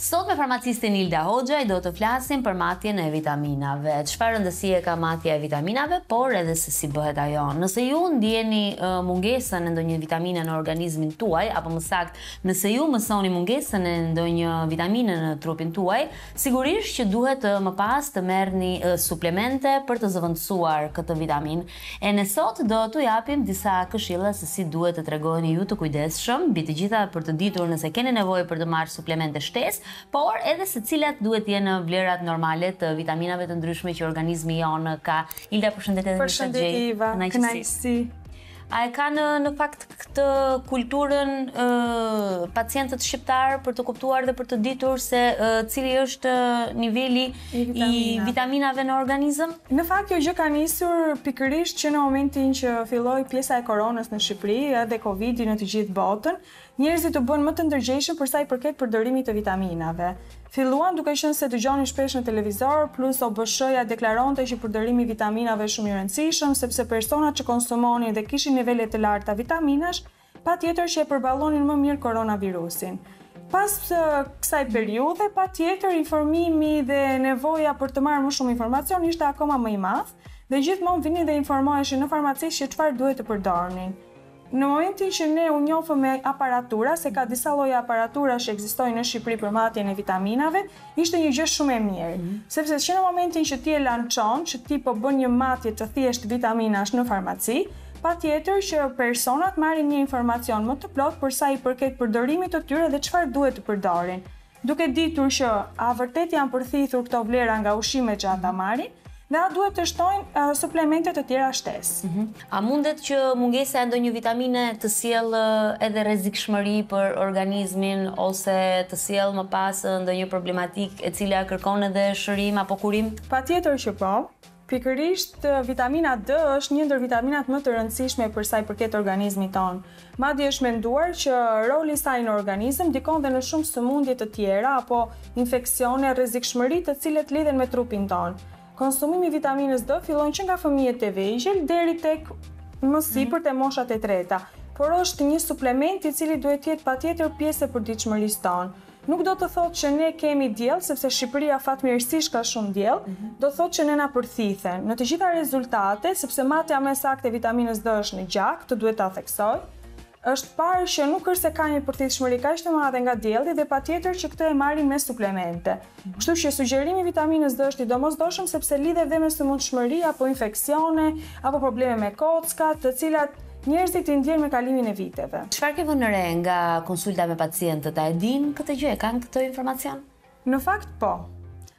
Sot me farmacistin Ilda Hoxhaj do të flasim për matjen e vitaminave. Çfarë rëndësie ka matja e vitaminave, por edhe se si bëhet ajo. Nëse ju ndjeni mungesën e ndonjë vitamine në organizmin tuaj, apo më saktë, nëse ju mësoni mungesën e ndonjë vitamine në trupin tuaj, sigurisht që duhet më pas të merrni suplemente për të zëvendësuar këtë vitaminë. E ne sot do t'u japim disa këshilla se si duhet të tregoheni ju të kujdesshëm, mbi të gjitha për të ditur nëse keni nevojë për të marrë suplemente shtesë, por edhe se cilat duhet të jenë vlerat normale të vitaminave të ndryshme që organizmi jonë ka. Ilda përshëndetje dhe mirë se të gjej. Përshëndetje Iva, kënaqësi. A e kanë në fakt këtë kulturën pacientët shqiptarë për të kuptuar dhe për të ditur se cili është niveli i vitaminave në organizëm? Në fakt, kjo gjë ka nisur pikërisht që në momentin që filloi pjesa e koronës në Shqipëri edhe Covid-i në të gjithë botën, njerëzit u bënë më të ndërgjegjshëm përsa i përket përdorimit të vitaminave. Filluan duke qenë se dëgjonin shpesh në televizor, plus OBSH-ja deklaronte që përdorimi i vitaminave është shumë i rëndësishëm, sepse personat që konsumonin dhe kishin nivele të larta vitaminash, patjetër që e përballonin më mirë koronavirusin. Pas kësaj periudhe, patjetër informimi dhe nevoja për të marrë më shumë informacion ishte akoma më i madh dhe gjithmonë vinin dhe informoheshin në farmaci që çfarë duhet të përdornin. Në momentin që ne u njofëm me aparatura, se ka disa lloje aparatura që ekzistojnë në Shqipëri për matjen e vitaminave, ishte një gjë shumë e mirë. Sepse që në momentin që ti e lançon, që ti po bën një matje të thjeshtë vitaminash në farmaci, patjetër që personat marrin një informacion më të plotë për sa i përket përdorimit të tyre dhe çfarë duhet të përdorin. Duke ditur që a vërtet janë përthithur këto vlera nga ushqimet që ata marrin, dhe a duhet të shtojnë uh, suplemente të tjera shtesë. Mm -hmm. A mundet që mungesa e ndonjë vitamine të sjellë uh, edhe rrezikshmëri për organizmin ose të sjellë më pas uh, ndonjë problematikë e cila kërkon edhe shërim apo kurim? Patjetër që po. Pikërisht vitamina D është një ndër vitaminat më të rëndësishme për sa i përket organizmit tonë. Madje është menduar që roli i saj në organizëm ndikon dhe në shumë sëmundje të tjera apo infeksione, rrezikshmëri të cilat lidhen me trupin tonë. Konsumimi i vitaminës D fillon që nga fëmijët e vegjël deri tek më sipër te moshat e treta, por është një suplement i cili duhet të jetë patjetër pjesë e përditshmërisë tonë. Nuk do të thotë që ne kemi diell, sepse Shqipëria fatmirësisht ka shumë diell, mm -hmm. do thotë që ne na përthithen. Në të gjitha rezultate, sepse matja më e saktë e vitaminës D është në gjak, të duhet ta theksoj, është parë që nuk është se ka një përthithshmëri kaq të madhe nga dielli dhe patjetër që këtë e marrim me suplemente. Mhm. Kështu që sugjerimi i vitaminës D është i domosdoshëm sepse lidhet dhe me sëmundshmëri apo infeksione apo probleme me kockat, të cilat Njerëzit i ndiejnë me kalimin e viteve. Çfarë ke vënë re nga konsulta me pacientët, a e dinë këtë gjë, e kanë këtë informacion? Në fakt po.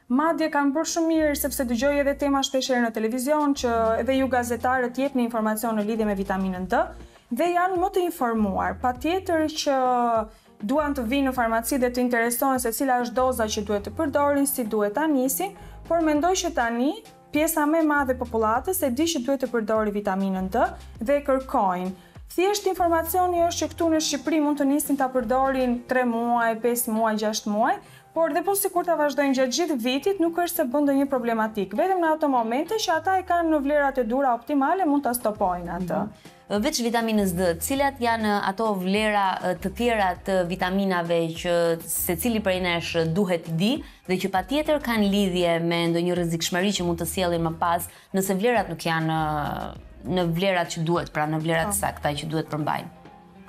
Madje kanë bërë shumë mirë sepse dëgjoj edhe tema shpeshherë në televizion që edhe ju gazetarët jepni informacion në lidhje me vitaminën D dhe janë më të informuar. Patjetër që Duan të vijnë në farmaci dhe të interesohen se cila është doza që duhet të përdorin, si duhet ta nisin, por mendoj që tani pjesa më e madhe e popullatës e di që duhet të përdori vitaminën D dhe e kërkojnë. Thjesht informacioni është që këtu në Shqipëri mund të nisin ta përdorin tre muaj, pesë muaj, gjashtë muaj, por dhe po sikur ta vazhdojnë gjatë gjithë vitit nuk është se bën ndonjë problematikë, vetëm në ato momente që ata e kanë në vlerat e duhura optimale mund ta stopojnë atë. Veç vitaminës D, cilat janë ato vlera të tjera të vitaminave që secili prej nesh duhet t'i di dhe që patjetër kanë lidhje me ndonjë rrezikshmëri që mund të sjellin më pas, nëse vlerat nuk janë në vlerat që duhet, pra në vlerat, po, e sakta që duhet përmbajnë?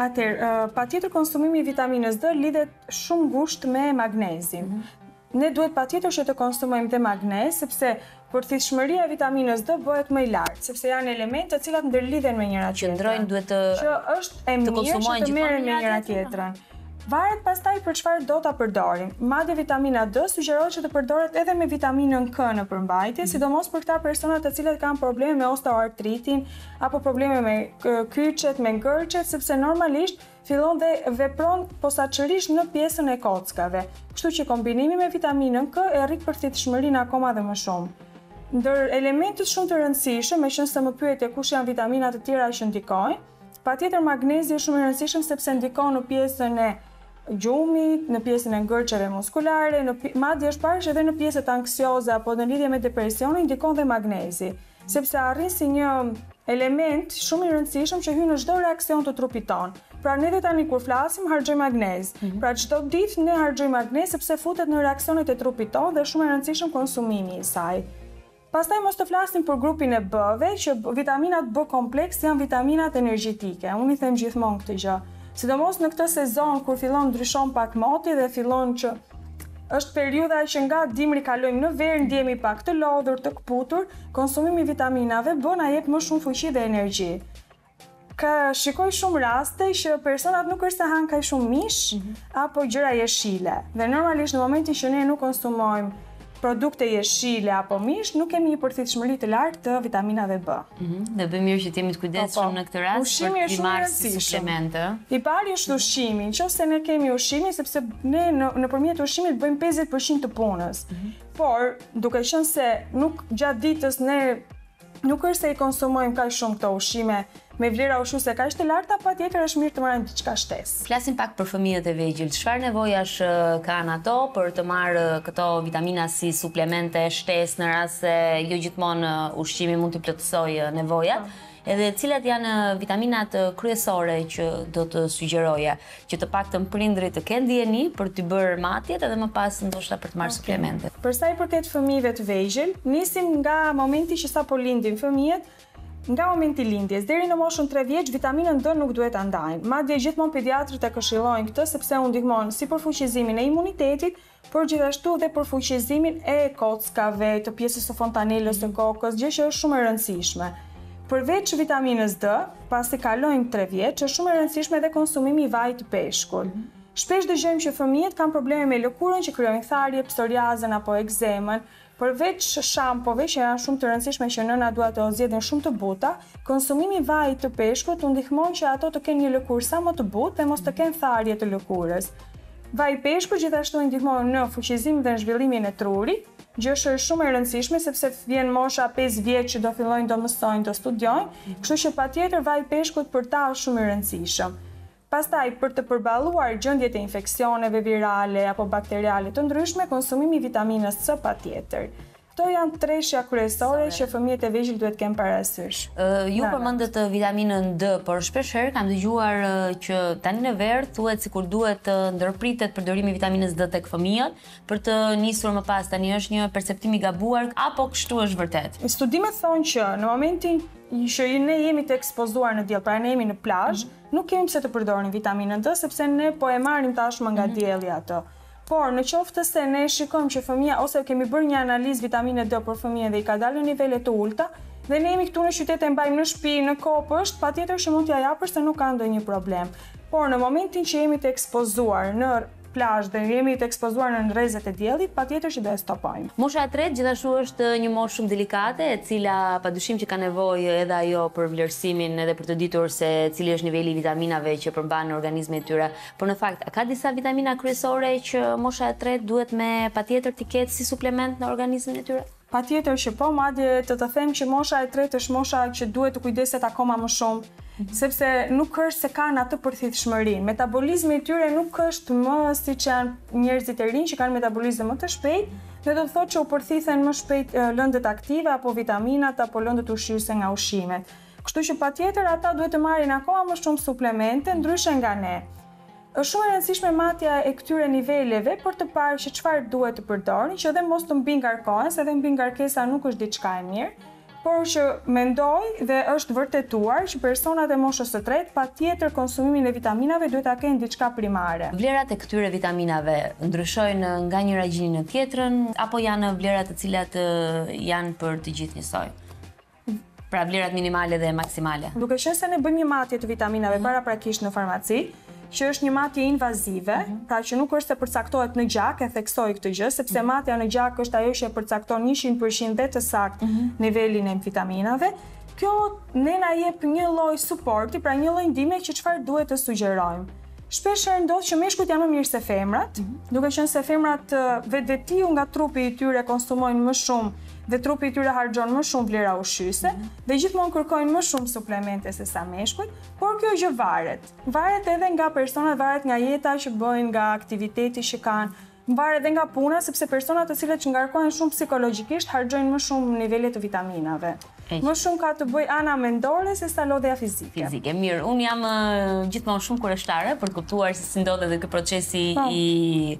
Atëherë, patjetër konsumimi i vitaminës D lidhet shumë ngushtë me magnezin. Mhm. Ne duhet patjetër që të konsumojmë dhe magnez, sepse përthithshmëria e vitaminës D bëhet më i lartë, sepse janë elementë të cilat ndërlidhen me njëra tjetrën, që është e mirë që të merren me njëra tjetrën. Varet pastaj për çfarë do ta përdorim. Madje vitamina D sugjerohet që të përdoret edhe me vitaminën K në përmbajtje, sidomos për këta persona të cilët kanë probleme me osteoartritin apo probleme me kyçet, me ngërçet, sepse normalisht fillon dhe vepron posaçërisht në pjesën e kockave, kështu që kombinimi me vitaminën K e rrit përthithshmërinë akoma dhe më shumë. Ndër elementët shumë të rëndësishëm, meqenëse më pyete kush janë vitamina të tjera që ndikojnë, patjetër magnezi është shumë i rëndësishëm sepse ndikon në pjesën e gjumit, në pjesën e ngërçeve muskulare, në madje është parë që edhe në pjesët anksioze apo në lidhje me depresionin ndikon dhe magnezi. sepse arrin si një element shumë i rëndësishëm që hyn në çdo reaksion të trupit tonë. Pra ne dhe tani kur flasim harxhojmë magnez. Mm -hmm. Pra çdo ditë ne harxhojmë magnez sepse futet në reaksionet e trupit tonë dhe shumë i rëndësishëm konsumimi i saj. Pastaj mos të flasim për grupin e B-ve, që vitaminat B kompleks janë vitaminat energjitike. Unë i them gjithmonë këtë gjë. Sidomos në këtë sezon kur fillon ndryshon pak moti dhe fillon që Është periudha që nga dimri kalojmë në verë, ndihemi pak të lodhur, të këputur, konsumimi i vitaminave B na jep më shumë fuqi dhe energji. Ka shikoj shumë raste që personat nuk është se han kaq shumë mish mm -hmm. apo gjëra jeshile. Dhe normalisht në momentin që ne nuk konsumojmë produkte jeshile apo mish, nuk kemi një përthithshmëri të lartë të vitaminave B. Mhm, dhe bëjmë mirë që të jemi të kujdesshëm po, po. në këtë rast. Ushqimi është shumë i rëndësishëm. I pari është ushqimi. Në qoftë se ne kemi ushqimin sepse ne nëpërmjet ushqimit bëjmë 50% të punës. Mm -hmm. Por, duke qenë se nuk gjatë ditës ne nuk është se i konsumojmë kaq shumë këto ushqime me vlera ushqyese kaq të larta, patjetër është mirë të marrim diçka shtesë. Flasim pak për fëmijët e vegjël, çfarë nevojash kanë ato për të marrë këto vitamina si suplemente, shtesë në rast se jo gjithmonë ushqimi mund t'i plotësojë nevojat, edhe cilat janë vitaminat kryesore që do të sugjeroje, që të paktën prindërit të kenë dijeni për t'i bërë matjet edhe më pas ndoshta për të marrë suplemente. Për sa i përket fëmijëve të vegjël, nisim nga momenti që sapo lindin fëmijët, Nga momenti i lindjes deri në moshën tre vjeç vitaminën D nuk duhet ta ndajnë. Madje gjithmonë pediatrët e këshillojnë këtë sepse u ndihmon si për fuqizimin e imunitetit, por gjithashtu dhe për fuqizimin e kockave, të pjesës së fontanelës të kokës, gjë që është shumë e rëndësishme. Përveç vitaminës D, pasi kalojnë tre vjeç, është shumë e rëndësishme edhe konsumimi i vajit të peshkut. Shpesh dëgjojmë që fëmijët kanë probleme me lëkurën që krijojnë tharje, psoriazën apo ekzemën. Përveç shampove që janë shumë të rëndësishme që nënat duhet të zgjedhin shumë të buta, konsumimi i vajit të peshkut u ndihmon që ato të kenë një lëkurë sa më të butë dhe mos të kenë tharje të lëkurës. Vaji i peshkut gjithashtu i ndihmon në fuqizim dhe në zhvillimin e trurit, gjë që është shumë e rëndësishme sepse vjen mosha pesë vjeç që do fillojnë do mësojnë, do studiojnë, kështu që patjetër vaji i peshkut për ta është shumë i rëndësishëm. Pastaj, për të përballuar gjendjet e infeksioneve virale apo bakteriale të ndryshme, konsumimi i vitaminës C patjetër. Këto janë treshja kryesore që fëmijët e vegjël duhet të kenë parasysh. Ju përmendët vitaminën D, por shpesh herë kam dëgjuar që tani në verë thuhet sikur duhet të ndërpritet përdorimi i vitaminës D tek fëmijët për të nisur më pas. Tani është një perceptim i gabuar apo kështu është vërtet? Studimet thonë që në momentin që ne jemi të ekspozuar në diell, pra ne jemi në plazh, Nuk kemi pse të përdorim vitaminën D sepse ne po e marrim tashmë nga mhm. dielli atë. Por në qoftë se ne shikojmë që fëmija ose kemi bërë një analizë vitamine D për fëmijën dhe i ka dalë në nivele të ulëta, dhe ne jemi këtu në qytet e mbajmë në shpi, në kopësht, patjetër që mund t'ia japësh se nuk ka ndonjë problem. Por në momentin që jemi të ekspozuar në plazh dhe jemi të ekspozuar nën rrezet e diellit, patjetër që do e stopojmë. Mosha e tretë gjithashtu është një moshë shumë delikate, e cila padyshim që ka nevojë edhe ajo për vlerësimin edhe për të ditur se cili është niveli i vitaminave që përmban organizmi i tyre. Por në fakt, a ka disa vitamina kryesore që mosha e tretë duhet me patjetër t'i ketë si suplement në organizmin e tyre? Patjetër që po, madje të të them që mosha e tretë është mosha që duhet të kujdeset akoma më shumë, sepse nuk është se kanë atë përthithshmëri. Metabolizmi i tyre nuk është më siç janë njerëzit e rinj që kanë metabolizëm më të shpejtë, dhe do të thotë që u përthithen më shpejt lëndët aktive apo vitaminat apo lëndët ushqyese nga ushqimet. Kështu që patjetër ata duhet të marrin akoma më shumë suplemente ndryshe nga ne. Është shumë e rëndësishme matja e këtyre niveleve për të parë që çfarë duhet të përdorin, që dhe mos të mbingarkohen, se edhe mbingarkesa nuk është diçka e mirë, por që mendoj dhe është vërtetuar që personat e moshës së tretë patjetër konsumimin e vitaminave duhet ta kenë diçka primare. Vlerat e këtyre vitaminave ndryshojnë nga njëra gjini në tjetrën apo janë vlera të cilat janë për të gjithë njësoj? Pra vlerat minimale dhe maksimale. Duke qenë se ne bëjmë një matje të vitaminave paraprakisht në farmaci, që është një matje invazive, mhm. pra që nuk është se përcaktohet në gjak, e theksoj këtë gjë, sepse mhm. matja në gjak është ajo që e përcakton 100% dhe të saktë mhm. nivelin e vitaminave, kjo ne na jep një lloj suporti, pra një lloj ndihme që çfarë duhet të sugjerojmë. Shpeshherë ndodh që meshkujt janë më mirë se femrat, duke qenë se femrat vetvetiu nga trupi i tyre konsumojnë më shumë dhe trupi i tyre harxhon më shumë vlera ushqyese dhe gjithmonë kërkojnë më shumë suplemente se sa meshkujt, por kjo gjë varet. Varet edhe nga personat, varet nga jeta që bëjnë, nga aktiviteti që kanë, varet edhe nga puna sepse personat të cilët që ngarkohen shumë psikologjikisht harxhojnë më shumë nivele të vitaminave. Më shumë ka të bëjë ana mendore se sa lodhja fizike. Fizike, mirë. Unë jam gjithmonë shumë kureshtare për të kuptuar se si ndodh edhe ky procesi po. i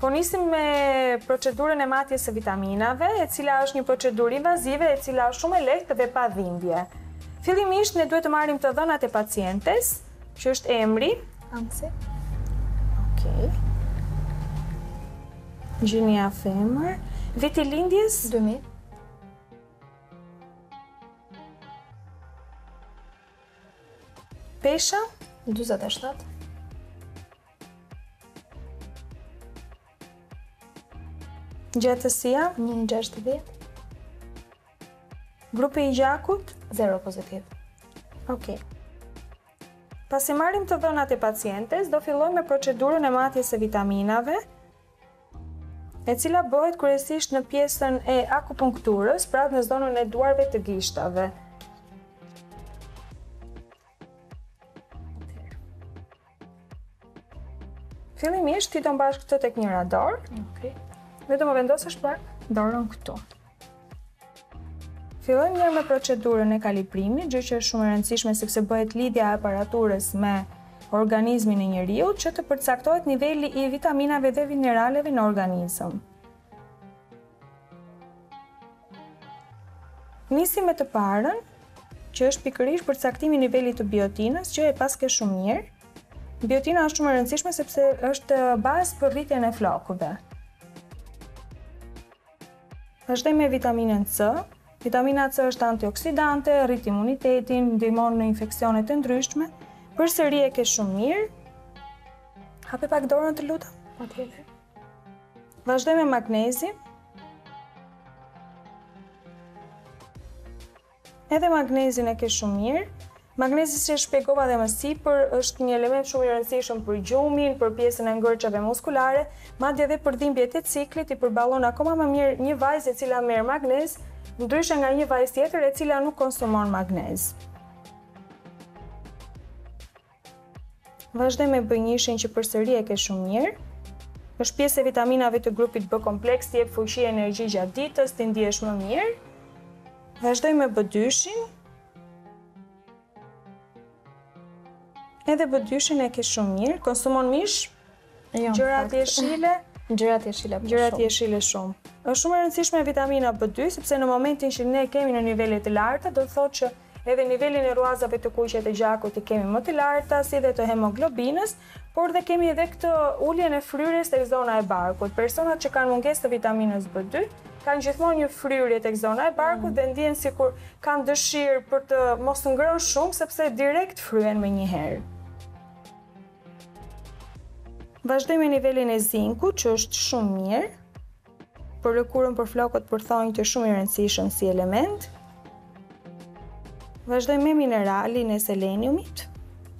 Po nisim me procedurën e matjes së vitaminave, e cila është një procedurë invazive e cila është shumë e lehtë dhe pa dhimbje. Fillimisht ne duhet të marrim të dhënat e pacientes, që është emri, Anse. Okej. Gjinia femër, viti i lindjes 2000. Pesha 47. Gjatësia 1.60 Grupi i gjakut 0 pozitiv. Okej. Pasi marrim të dhënat e pacientes, do fillojmë me procedurën e matjes së vitaminave, e cila bëhet kryesisht në pjesën e akupunkturës, pra në zonën e duarve të gishtave. Fillimisht ti do mbash këtë tek njëra dorë. Okej. Okay. Dhe do më vendosësh pak dorën këtu. Fillojmë njëherë me procedurën e kalibrimit, gjë që është shumë e rëndësishme sepse bëhet lidhja e aparaturës me organizmin e njeriut që të përcaktohet niveli i vitaminave dhe mineraleve në organizëm. Nisim me të parën, që është pikërisht përcaktimi i nivelit të biotinës, që e paske shumë mirë. Biotina është shumë e rëndësishme sepse është bazë për rritjen e flokëve. Vazhdojmë me vitaminën C. Vitamina C është antioksidante, rrit imunitetin, ndihmon në infeksione të ndryshme. Përsëri e ke shumë mirë. Hape pak dorën të lutem. Patjetër. Vazhdojmë me magnezin. Edhe magnezin e ke shumë mirë. Magnezi si e shpjegova dhe më sipër, është një element shumë i rëndësishëm për gjumin, për pjesën e ngërçeve muskulare, madje edhe për dhimbjet e ciklit i përballon akoma më mirë një vajzë e cila merr magnez, ndryshe nga një vajzë tjetër e cila nuk konsumon magnez. Vazhdoj me bënjishin që përsëri e ke shumë mirë. Është pjesë e vitaminave të grupit B kompleks, jep fuqi, energji gjatë ditës, ti ndihesh më mirë. Vazhdoj me bëdyshin. Edhe bëdyshin e ke shumë mirë. Konsumon mish, Jo, gjërat jeshile, gjërat jeshile po. Gjërat jeshile shumë. Është shumë e rëndësishme vitamina B2 sepse në momentin që ne kemi në nivele të larta do të thotë që edhe nivelin e rruazave të kuqe të gjakut i kemi më të larta si dhe të hemoglobinës, por dhe kemi edhe këtë uljen e fryrjes tek zona e barkut. Personat që kanë mungesë të vitaminës B2 kanë gjithmonë një fryrje tek zona e barkut mm. dhe ndihen sikur kanë dëshirë për të mos ngrënë shumë sepse direkt fryhen menjëherë. Vazhdojmë me nivelin e zinkut që është shumë mirë. Për lëkurën për flokët për thonjtë është shumë i rëndësishëm si element. Vazhdojmë me mineralin e seleniumit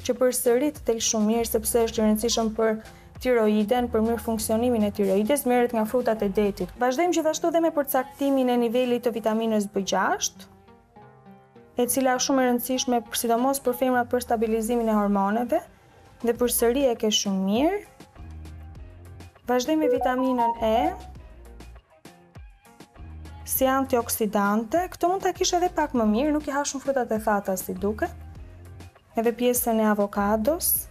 që përsëri të del shumë mirë sepse është i rëndësishëm për tiroiden, për mirëfunksionimin e tiroides, merret nga frutat e detit. Vazhdojmë gjithashtu dhe me përcaktimin e nivelit të vitaminës B6, e cila është shumë e rëndësishme sidomos për femrat për stabilizimin e hormoneve dhe përsëri e ke shumë mirë. Vazhdoj me vitaminën E, si antioksidante, këtë mund ta kishe edhe pak më mirë, nuk i ha shumë frutat e thata si duket, edhe pjesën e avokados,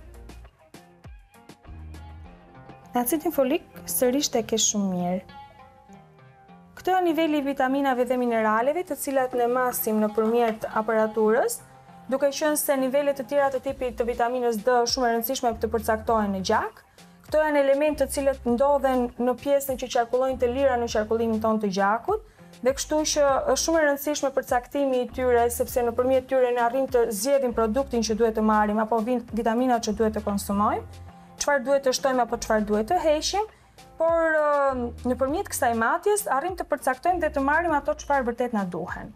Acidin folik sërisht e ke shumë mirë. Këto janë niveli i vitaminave dhe mineraleve të cilat ne masim nëpërmjet aparaturës, duke qenë se nivele të tjera të tipit të vitaminës D shumë e rëndësishme për të përcaktohen në gjak. Këto janë elementë të cilët ndodhen në pjesën që qarkullojnë të lira në qarkullimin tonë të gjakut, Dhe kështu që është shumë e rëndësishme përcaktimi i tyre, sepse nëpërmjet tyre ne arrijmë të zgjedhim produktin që duhet të marrim apo vitaminat që duhet të konsumojmë, çfarë duhet të shtojmë apo çfarë duhet të heqim, por nëpërmjet kësaj matjes arrijmë të përcaktojmë dhe të marrim ato çfarë vërtet na duhen.